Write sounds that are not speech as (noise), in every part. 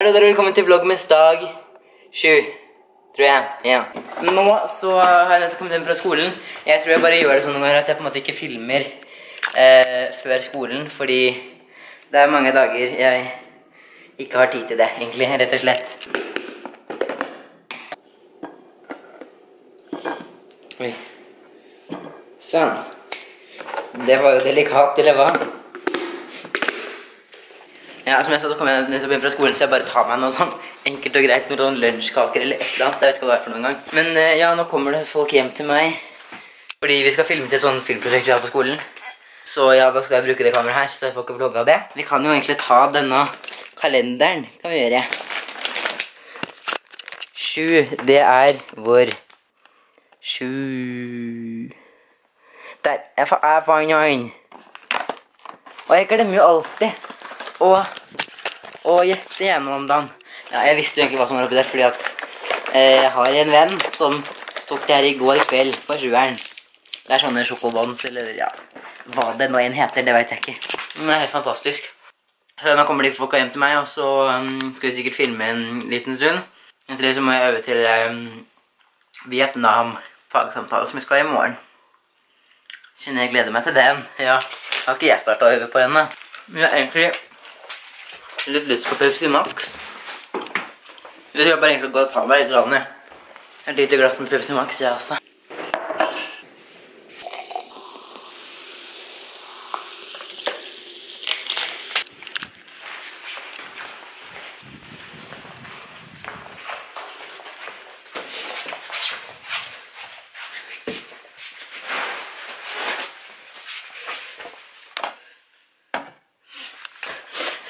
Hallo dere, velkommen til vloggens dag sju. tror jeg. Ja. Nå så har jeg nettopp kommet hjem fra skolen. Jeg tror jeg bare gjør det sånn noen ganger at jeg på en måte ikke filmer eh, før skolen, fordi det er mange dager jeg ikke har tid til det, egentlig, rett og slett. Oi. Sånn. Det var jo delikat, eller hva? Ja, som jeg sa, så kom jeg nettopp inn fra skolen, så jeg bare tar meg noe sånn enkelt og greit, noen lunsjkaker eller et eller annet. Jeg vet ikke hva det er for noen gang. Men eh, ja, nå kommer det folk hjem til meg. Fordi vi skal filme til et sånt filmprosjekt vi har på skolen. Så ja, da skal jeg bruke det kameraet her, så jeg får ikke vlogga det. Vi kan jo egentlig ta denne kalenderen, kan vi gjøre. Sju, det er vår Sju Der, jeg, jeg fant den. Og jeg glemmer jo alltid å, å gjette gjennom den. Ja, jeg visste jo egentlig hva som var oppi der, fordi at eh, jeg har en venn som tok det her i går kveld på sjueren. Det er sånne sjokobons, eller ja, hva det nå enn heter, det vet jeg ikke. Men det er helt fantastisk. Så nå kommer de folka hjem til meg, og så um, skal vi sikkert filme en liten stund. Etter det så må jeg øve til um, Vietnam fagsamtale som vi skal i morgen. Kjenner jeg gleder meg til den. Ja, har ikke jeg starta å øve på ennå. Men det er egentlig litt lyst på Pepsi Max. Jeg skal jeg bare egentlig gå og ta meg litt vann, jeg. Et lite glass med Pepsi Max, jeg altså.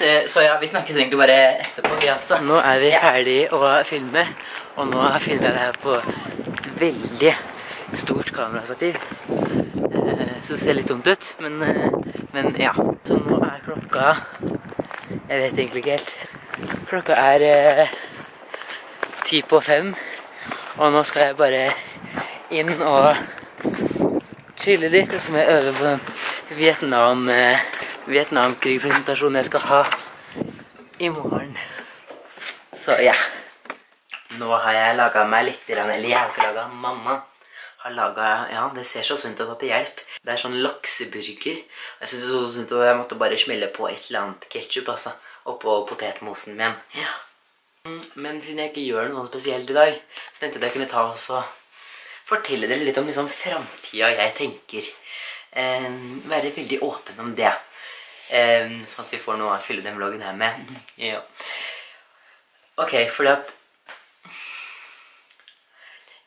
Eh, Så ja, vi snakkes egentlig bare etterpå, vi altså. Nå er vi ferdig å filme, og nå filmer jeg det her på et veldig stort kamerastativ. Eh, Så det ser litt dumt ut, men, eh, men ja. Så nå er klokka Jeg vet egentlig ikke helt. Klokka er eh, ti på fem, og nå skal jeg bare inn og chille litt, og så må jeg øve på den Vietnam... Eh, Vietnamkrig-presentasjonen jeg skal ha i morgen. Så ja. Nå har jeg laga meg litt Eller jeg har ikke laga mamma. Har laget, Ja, det ser så sunt ut at det hjelper. Det er sånn lakseburger. Jeg synes det så sunt at jeg måtte bare smelle på et eller annet ketsjup altså, oppå potetmosen min. Ja. Men siden jeg ikke gjør noe spesielt i dag, så tenkte jeg jeg kunne ta og fortelle dere litt om liksom, framtida jeg tenker. Eh, være veldig åpen om det. Um, sånn at vi får noe å fylle den vloggen her med. Ja. Ok, fordi at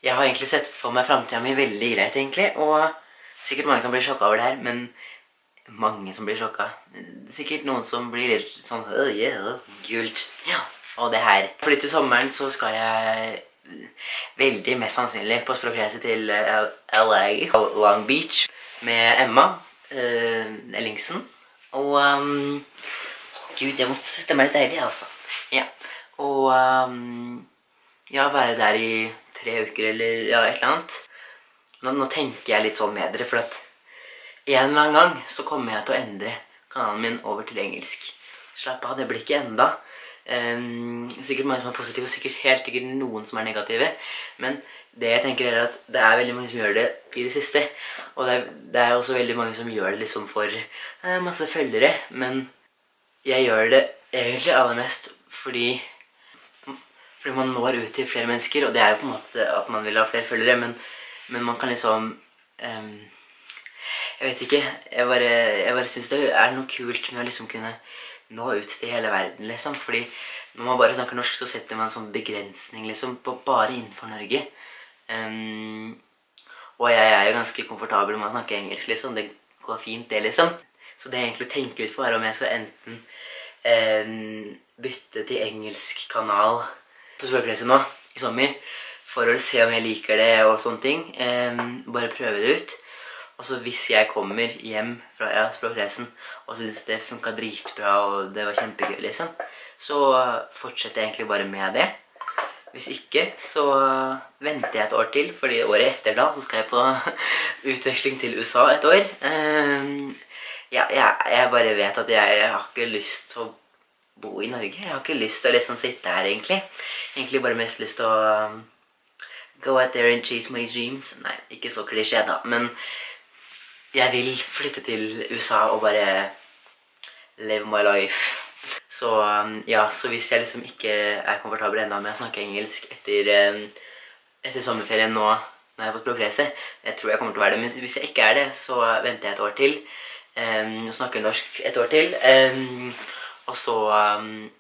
Jeg har egentlig sett for meg framtida mi veldig greit, egentlig. Og sikkert mange som blir sjokka over det her, men mange som blir sjokka. Sikkert noen som blir litt sånn øh, yeah, Gult. Ja. Og det her. Fordi til sommeren så skal jeg veldig mest sannsynlig på språkreise til uh, LA, Long Beach, med Emma eh, Ellingsen. Og um, oh, Gud, jeg må sette meg litt deilig, altså. Ja. Og um, ja, være der i tre uker eller ja, et eller annet. Nå, nå, tenker jeg litt sånn med dere, for at en eller annen gang så kommer jeg til å endre kanalen min over til engelsk. Slapp av, det blir ikke enda. Um, sikkert mange som er positive, og sikkert helt sikkert noen som er negative. Men det jeg tenker er at det er veldig mange som gjør det i det siste. Og det er, det er også veldig mange som gjør det liksom for eh, masse følgere. Men jeg gjør det egentlig aller mest fordi fordi man når ut til flere mennesker, og det er jo på en måte at man vil ha flere følgere, men, men man kan liksom um, Jeg vet ikke. Jeg bare, jeg bare syns det er noe kult med å liksom kunne nå ut til hele verden, liksom. Fordi når man bare snakker norsk, så setter man en sånn begrensning liksom, på bare innenfor Norge. Um, og jeg er jo ganske komfortabel med å snakke engelsk, liksom. Det går fint, det, liksom. Så det jeg egentlig tenker litt på, er om jeg skal enten um, bytte til engelsk kanal på språkreise nå i sommer for å se om jeg liker det og sånne ting. Um, bare prøve det ut. Og så hvis jeg kommer hjem fra ja, språkreisen og syns det funka dritbra og det var kjempegøy, liksom, så fortsetter jeg egentlig bare med det. Hvis ikke, så venter jeg et år til, fordi året etter da så skal jeg på (laughs) utveksling til USA et år. Um, ja, jeg, jeg, bare vet at jeg, har ikke lyst til å bo i Norge. Jeg har ikke lyst til å liksom sitte her, egentlig. Egentlig bare mest lyst til å um, go out there and chase my dreams. Nei, ikke så klisjé, da, men jeg vil flytte til USA og bare live my life. Så um, ja, så hvis jeg liksom ikke er komfortabel ennå med å snakke engelsk etter, um, etter sommerferien nå når jeg har fått blodkrese, jeg tror jeg kommer til å være det, men hvis jeg ikke er det, så venter jeg et år til. Um, snakker norsk et år til. Um, og så um,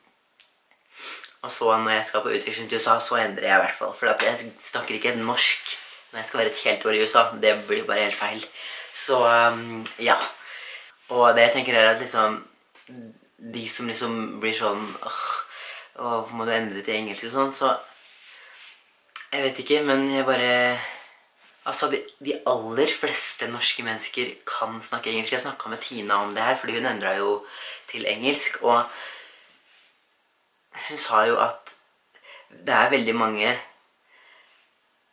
Og så når jeg skal på utveksling til USA, så endrer jeg i hvert fall. For jeg snakker ikke norsk når jeg skal være et helt år i USA. Det blir bare helt feil. Så um, ja. Og det jeg tenker er at liksom De som liksom blir sånn åh, Hvorfor må du endre til engelsk og sånn? Så Jeg vet ikke, men jeg bare Altså, de, de, aller fleste norske mennesker kan snakke engelsk. Jeg snakka med Tina om det her, fordi hun endra jo til engelsk. Og hun sa jo at det er veldig mange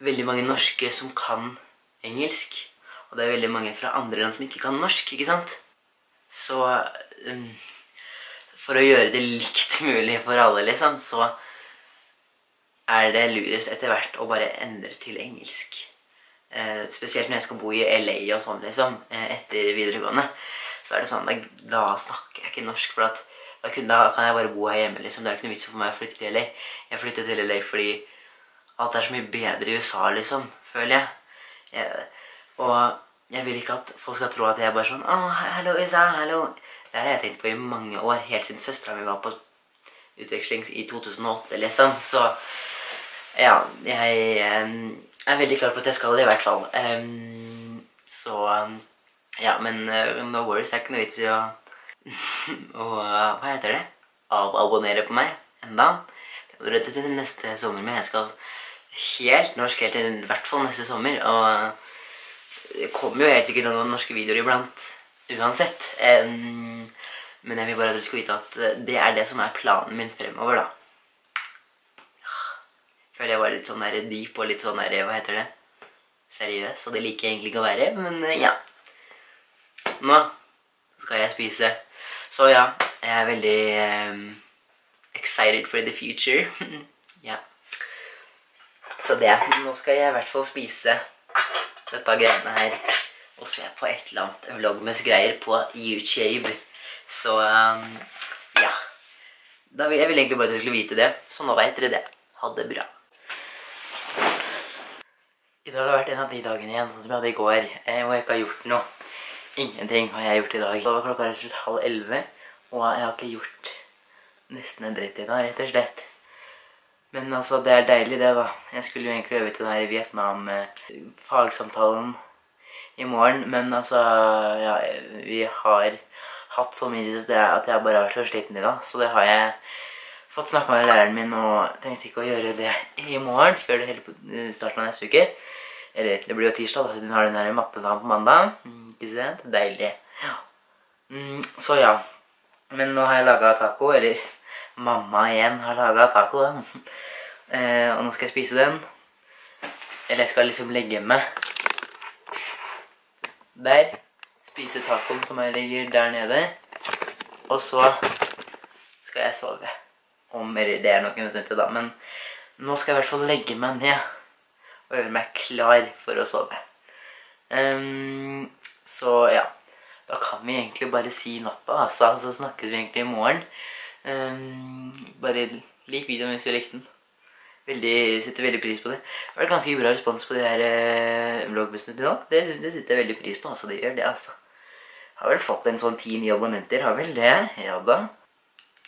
Veldig mange norske som kan engelsk. Og det er veldig mange fra andre land som ikke kan norsk, ikke sant? Så um, for å gjøre det likt (laughs) mulig for alle, liksom, så er det lurest etter hvert å bare endre til engelsk. Eh, spesielt når jeg skal bo i LA og sånn, liksom, eh, etter videregående. Så er det sånn, da, da snakker jeg ikke norsk, for at, da, kun, da, kan jeg bare bo her hjemme. liksom. Det er ikke noe vits for meg å flytte til LA. Jeg flytter til LA fordi alt er så mye bedre i USA, liksom, føler jeg. jeg og jeg vil ikke at folk skal tro at jeg er bare sånn Å, hallo, USA, hallo. Det har jeg tenkt på i mange år, helt siden søstera mi var på utveksling i 2008, liksom. Så ja, jeg er veldig klar på at jeg skal det, i hvert fall. Um, så Ja, men uh, no worries. Det er ikke noe vits i å (laughs) Og hva heter det? Avabonnere på meg enda. Det må dere til neste sommer med. Jeg skal helt norsk helt i hvert fall neste sommer. Og det kommer jo helt sikkert noen norske videoer iblant uansett. Men jeg vil bare at dere skal vite at uh, det er det som er planen min fremover, da føler jeg var litt sånn der deep og litt sånn der, hva heter det? Seriøs. Og det liker jeg egentlig ikke å være, men eh, ja. Nå skal jeg spise. Så ja, jeg er veldig excited for the future. (laughs) ja. Så det. Nå skal jeg i hvert fall spise dette greiene her. Og se på et eller annet vloggmess-greier på YouTube. Så um, ja. Da vil jeg ville egentlig bare at dere skulle vite det. Så nå vet dere det. Ha det bra. I dag har det vært en av de dagene igjen sånn som jeg hadde i går, eh, hvor jeg ikke har gjort noe. Ingenting har jeg gjort i dag. Da var klokka rett og slett halv elleve, og jeg har ikke gjort nesten en dritt i dag, rett og slett. Men altså, det er deilig det, da. Jeg skulle jo egentlig øve til den her Vietnam-fagsamtalen eh, i morgen, men altså Ja, vi har hatt så mye at jeg bare har vært så sliten i dag, så det har jeg fått snakka med læreren min og tenkte ikke å gjøre det i morgen. Skal gjøre det hele på starten av neste uke. Eller det blir jo tirsdag, da, siden vi har den der mattedagen på mandag. Mm, ikke sant? Deilig. Ja. Mm, så ja. Men nå har jeg laga taco. Eller mamma igjen har laga taco. (laughs) eh, og nå skal jeg spise den. Eller jeg skal liksom legge meg der. Spise tacoen som jeg ligger der nede. Og så skal jeg sove. Om, det er nok en stund til, da. Men nå skal jeg i hvert fall legge meg ned og gjøre meg klar for å sove. Um, så ja. Da kan vi egentlig bare si natta, altså. Så snakkes vi egentlig i morgen. Um, bare lik videoen hvis du likte den. Veldig, setter veldig pris på det. Det har vært ganske bra respons på de her eh, vloggbussene til nå. Det, det, setter jeg veldig pris på. altså Det gjør det, altså. Har vel fått en sånn ti-ni abonnenter. Har vel det? Ja da.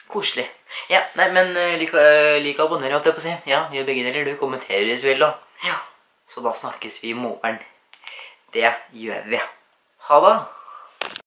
Koselig. Ja, nei, men uh, lik, uh, lik å abonnere, holdt jeg på å si. Ja, gjør begge deler. Du kommenterer hvis du vil, da. Ja. Så da snakkes vi i morgen. Det gjør vi. Ha det!